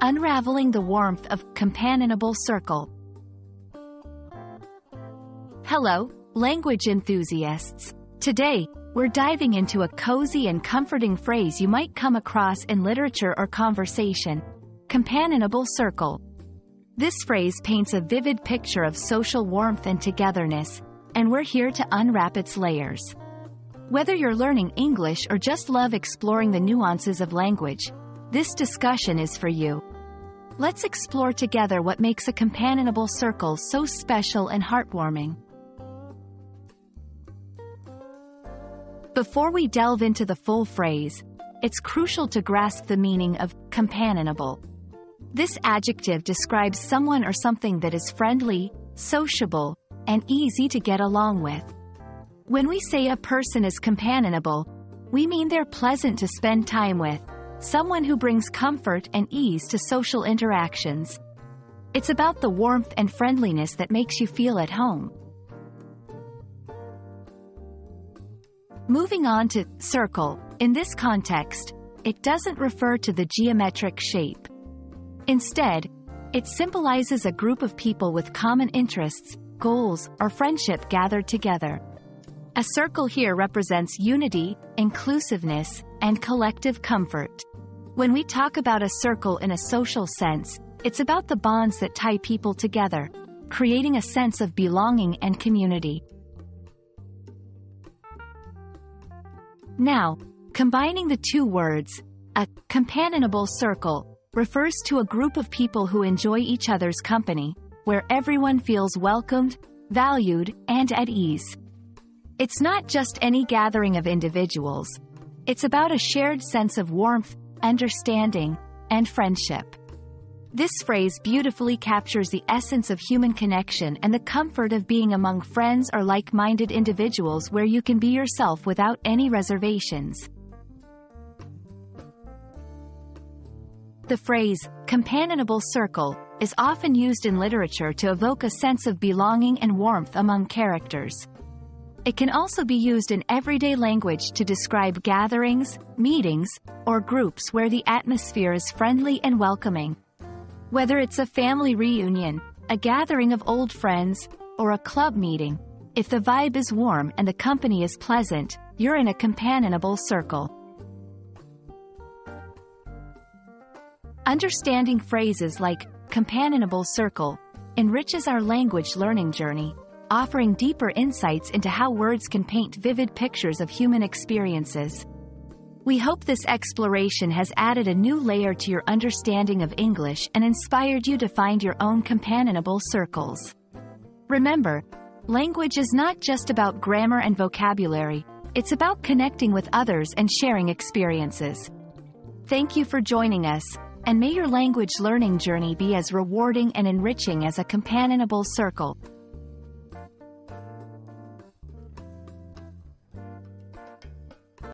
Unraveling the warmth of companionable circle. Hello, language enthusiasts. Today, we're diving into a cozy and comforting phrase you might come across in literature or conversation. Companionable circle. This phrase paints a vivid picture of social warmth and togetherness, and we're here to unwrap its layers. Whether you're learning English or just love exploring the nuances of language, this discussion is for you. Let's explore together what makes a companionable circle so special and heartwarming. Before we delve into the full phrase, it's crucial to grasp the meaning of companionable. This adjective describes someone or something that is friendly, sociable, and easy to get along with. When we say a person is companionable, we mean they're pleasant to spend time with, someone who brings comfort and ease to social interactions. It's about the warmth and friendliness that makes you feel at home. Moving on to circle, in this context, it doesn't refer to the geometric shape. Instead, it symbolizes a group of people with common interests, goals, or friendship gathered together. A circle here represents unity, inclusiveness, and collective comfort. When we talk about a circle in a social sense, it's about the bonds that tie people together, creating a sense of belonging and community. Now, combining the two words, a companionable circle, refers to a group of people who enjoy each other's company, where everyone feels welcomed, valued, and at ease. It's not just any gathering of individuals. It's about a shared sense of warmth, understanding, and friendship. This phrase beautifully captures the essence of human connection and the comfort of being among friends or like-minded individuals where you can be yourself without any reservations. The phrase, companionable circle, is often used in literature to evoke a sense of belonging and warmth among characters. It can also be used in everyday language to describe gatherings, meetings, or groups where the atmosphere is friendly and welcoming. Whether it's a family reunion, a gathering of old friends, or a club meeting, if the vibe is warm and the company is pleasant, you're in a companionable circle. Understanding phrases like companionable circle enriches our language learning journey offering deeper insights into how words can paint vivid pictures of human experiences. We hope this exploration has added a new layer to your understanding of English and inspired you to find your own companionable circles. Remember, language is not just about grammar and vocabulary, it's about connecting with others and sharing experiences. Thank you for joining us, and may your language learning journey be as rewarding and enriching as a companionable circle.